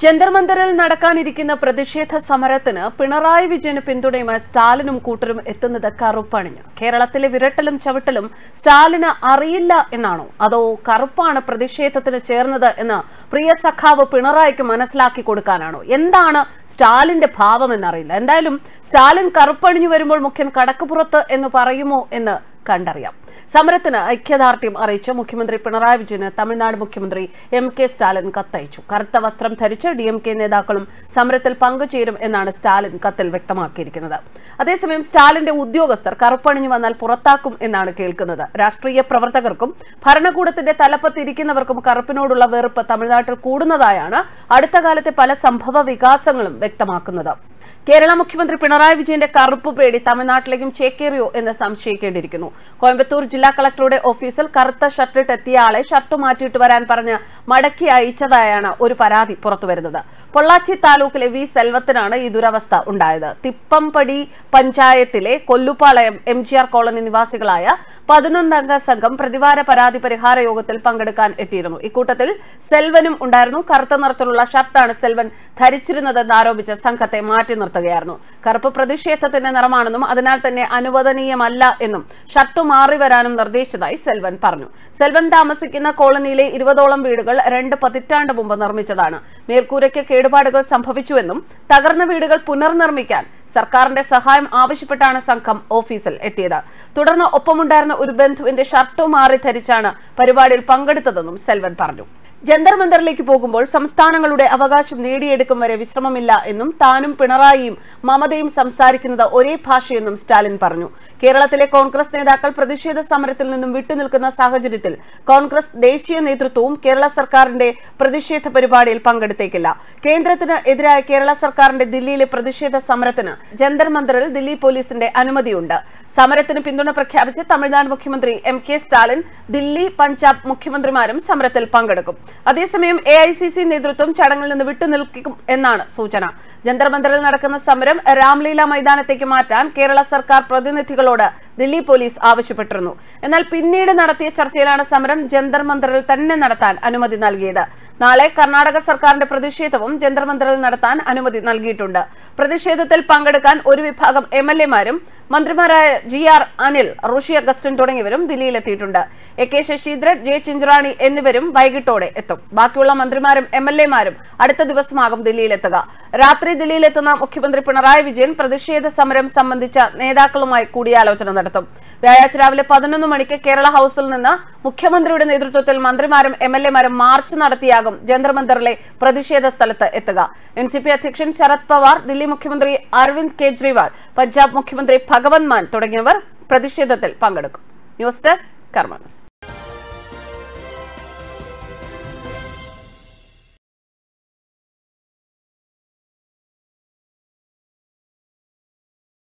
ജന്തർ മന്ദറിൽ നടക്കാനിരിക്കുന്ന പ്രതിഷേധ സമരത്തിന് പിണറായി വിജയന് പിന്തുണയുമായി സ്റ്റാലിനും കൂട്ടരും എത്തുന്നത് കറുപ്പണിഞ്ഞ്. കേരളത്തിലെ വിരട്ടലും ചവിട്ടലും സ്റ്റാലിന് അറിയില്ല എന്നാണോ? അതോ കറുപ്പാണ് പ്രതിഷേധത്തിന് ചേർന്നത് എന്ന് പ്രിയ സഖാവ് പിണറായിക്ക് മനസ്സിലാക്കി കൊടുക്കാനാണോ? എന്താണ് സ്റ്റാലിന്റെ ഭാവം എന്നറിയില്ല. എന്തായാലും സ്റ്റാലിൻ കറുപ്പണിഞ്ഞു വരുമ്പോൾ മുഖ്യൻ കടക്കുപുറത്ത് എന്ന് പറയുമോ എന്ന് കണ്ടറിയാം. സമരത്തിന് ഐക്യദാർഢ്യം അറിയിച്ച് മുഖ്യമന്ത്രി പിണറായി വിജയന് തമിഴ്നാട് മുഖ്യമന്ത്രി എം കെ സ്റ്റാലിൻ കത്തയച്ചു. കറുത്ത വസ്ത്രം ധരിച്ച് ഡി എം കെ നേതാക്കളും സമരത്തിൽ പങ്കുചേരും എന്നാണ് സ്റ്റാലിൻ കത്തിൽ വ്യക്തമാക്കിയിരിക്കുന്നത്. അതേസമയം സ്റ്റാലിന്റെ ഉദ്യോഗസ്ഥർ കറുപ്പണിഞ്ഞു വന്നാൽ പുറത്താക്കും എന്നാണ് കേൾക്കുന്നത്. രാഷ്ട്രീയ പ്രവർത്തകർക്കും ഭരണകൂടത്തിന്റെ തലപ്പത്തിരിക്കുന്നവർക്കും കറുപ്പിനോടുള്ള വെറുപ്പ് തമിഴ്നാട്ടിൽ കൂടുന്നതായാണ് അടുത്ത കാലത്തെ പല സംഭവ വികാസങ്ങളും വ്യക്തമാക്കുന്നത്. കേരള മുഖ്യമന്ത്രി പിണറായി വിജയന്റെ കറുപ്പ് പേടി തമിഴ്നാട്ടിലേക്കും ചേക്കേറിയോ എന്ന് സംശയിക്കേണ്ടിയിരിക്കുന്നു. കോയമ്പത്തൂർ ജില്ലാ കളക്ടറുടെ ഓഫീസിൽ കറുത്ത ഷർട്ടിട്ട് എത്തിയ ആളെ ഷർട്ട് മാറ്റിയിട്ട് വരാൻ പറഞ്ഞ് മടക്കി അയച്ചതായാണ് ഒരു പരാതി പുറത്തുവരുന്നത്. പൊള്ളാച്ചി താലൂക്കിലെ വി സെൽവത്തിനാണ് ഈ ദുരവസ്ഥ ഉണ്ടായത്. തിപ്പംപടി പഞ്ചായത്തിലെ Kollupalayam M G R colony നിവാസികളായ പതിനൊന്നംഗ സംഘം പ്രതിവാര പരാതി പരിഹാര യോഗത്തിൽ പങ്കെടുക്കാൻ എത്തിയിരുന്നു. ഇക്കൂട്ടത്തിൽ സെൽവനും ഉണ്ടായിരുന്നു. കറുത്ത നിറത്തിലുള്ള ഷർട്ടാണ് സെൽവൻ ധരിച്ചിരുന്നതെന്ന് ആരോപിച്ച് സംഘത്തെ മാറ്റി നിർത്തുകയായിരുന്നു. കറുപ്പ് പ്രതിഷേധത്തിന്റെ നിറമാണെന്നും അതിനാൽ തന്നെ അനുവദനീയമല്ല എന്നും ഷർട്ട് മാറി വരാനും നിർദ്ദേശിച്ചതായി സെൽവൻ പറഞ്ഞു. സെൽവൻ താമസിക്കുന്ന കോളനിയിലെ ഇരുപതോളം വീടുകൾ രണ്ട് പതിറ്റാണ്ട് മുമ്പ് നിർമ്മിച്ചതാണ്. മേൽക്കൂരയ്ക്ക് കേടുപാടുകൾ സംഭവിച്ചുവെന്നും തകർന്ന വീടുകൾ പുനർനിർമ്മിക്കാൻ സർക്കാരിന്റെ സഹായം ആവശ്യപ്പെട്ടാണ് സംഘം ഓഫീസിൽ എത്തിയത്. തുടർന്ന് ഒപ്പമുണ്ടായിരുന്ന ഒരു ബന്ധുവിന്റെ ഷർട്ടു മാറി ധരിച്ചാണ് പരിപാടിയിൽ പങ്കെടുത്തതെന്നും സെൽവൻ പറഞ്ഞു. ജന്തർ മന്ദറിലേക്ക് പോകുമ്പോൾ സംസ്ഥാനങ്ങളുടെ അവകാശം നേടിയെടുക്കും വരെ വിശ്രമമില്ല എന്നും താനും പിണറായിയും മമതയും സംസാരിക്കുന്നത് ഒരേ ഭാഷയെന്നും സ്റ്റാലിൻ പറഞ്ഞു. കേരളത്തിലെ കോൺഗ്രസ് നേതാക്കൾ പ്രതിഷേധ സമരത്തിൽ നിന്നും വിട്ടുനിൽക്കുന്ന സാഹചര്യത്തിൽ കോൺഗ്രസ് ദേശീയ നേതൃത്വവും കേരള സർക്കാരിന്റെ പ്രതിഷേധ പരിപാടിയിൽ പങ്കെടുത്തേക്കില്ല. കേന്ദ്രത്തിന് എതിരായ കേരള സർക്കാരിന്റെ ദില്ലിയിലെ പ്രതിഷേധ സമരത്തിന് ജന്തർ മന്ദറിൽ ദില്ലി പോലീസിന്റെ അനുമതിയുണ്ട്. സമരത്തിന് പിന്തുണ പ്രഖ്യാപിച്ച് തമിഴ്നാട് മുഖ്യമന്ത്രി എം കെ സ്റ്റാലിൻ ദില്ലി പഞ്ചാബ് മുഖ്യമന്ത്രിമാരും സമരത്തിൽ പങ്കെടുക്കും. അതേസമയം എ ഐ സി സി നേതൃത്വം ചടങ്ങിൽ നിന്ന് വിട്ടുനിൽക്കും എന്നാണ് സൂചന. ജന്തർമന്ദറിൽ നടക്കുന്ന സമരം രാംലീല മൈതാനത്തേക്ക് മാറ്റാൻ കേരള സർക്കാർ പ്രതിനിധികളോട് ദില്ലി പോലീസ് ആവശ്യപ്പെട്ടിരുന്നു. എന്നാൽ പിന്നീട് നടത്തിയ ചർച്ചയിലാണ് സമരം ജന്തർമന്ദറിൽ തന്നെ നടത്താൻ അനുമതി നൽകിയത്. നാളെ കർണാടക സർക്കാരിന്റെ പ്രതിഷേധവും ജന്തർ മന്ദറിൽ നടത്താൻ അനുമതി നൽകിയിട്ടുണ്ട്. പ്രതിഷേധത്തിൽ പങ്കെടുക്കാൻ ഒരു വിഭാഗം എം എൽ എമാരും മന്ത്രിമാരായ ജി ആർ അനിൽ ഋഷി അഗസ്റ്റിൻ തുടങ്ങിയവരും ദില്ലിയിലെത്തിയിട്ടുണ്ട്. A K Saseendran J Chinchurani എന്നിവരും വൈകിട്ടോടെ എത്തും. ബാക്കിയുള്ള മന്ത്രിമാരും എം എൽ എമാരും അടുത്ത ദിവസമാകും ദില്ലിയിലെത്തുക. രാത്രി ദില്ലിയിലെത്തുന്ന മുഖ്യമന്ത്രി പിണറായി വിജയൻ പ്രതിഷേധ സമരം സംബന്ധിച്ച നേതാക്കളുമായി കൂടിയാലോചന നടത്തും. വ്യാഴാഴ്ച രാവിലെ പതിനൊന്ന് മണിക്ക് കേരള ഹൌസിൽ നിന്ന് മുഖ്യമന്ത്രിയുടെ നേതൃത്വത്തിൽ മന്ത്രിമാരും എം എൽ എമാരും മാർച്ച് നടത്തിയാകും ജന്തർ മന്ദറിലെ പ്രതിഷേധ സ്ഥലത്ത് എത്തുക. എൻ സി പി അധ്യക്ഷൻ ശരത് പവാർ ദില്ലി മുഖ്യമന്ത്രി അരവിന്ദ് കെജ്രിവാൾ പഞ്ചാബ് മുഖ്യമന്ത്രി മാൻ തുടങ്ങിയവർ പ്രതിഷേധത്തിൽ പങ്കെടുക്കും. ന്യൂസ് ഡെസ്ക് കർമ്മ